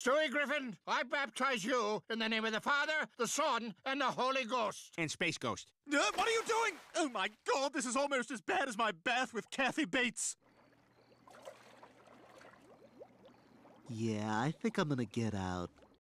Stewie Griffin, I baptize you in the name of the Father, the Son, and the Holy Ghost. And Space Ghost. Uh, what are you doing? Oh my god, this is almost as bad as my bath with Kathy Bates. Yeah, I think I'm gonna get out.